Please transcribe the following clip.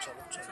走走